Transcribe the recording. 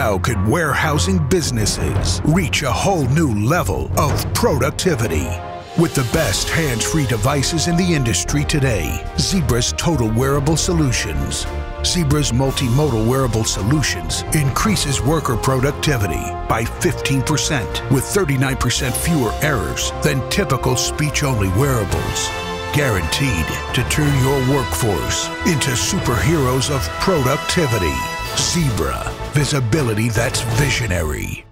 How could warehousing businesses reach a whole new level of productivity? With the best hands-free devices in the industry today, Zebra's Total Wearable Solutions. Zebra's multimodal wearable solutions increases worker productivity by 15% with 39% fewer errors than typical speech-only wearables. Guaranteed to turn your workforce into superheroes of productivity. Zebra, visibility that's visionary.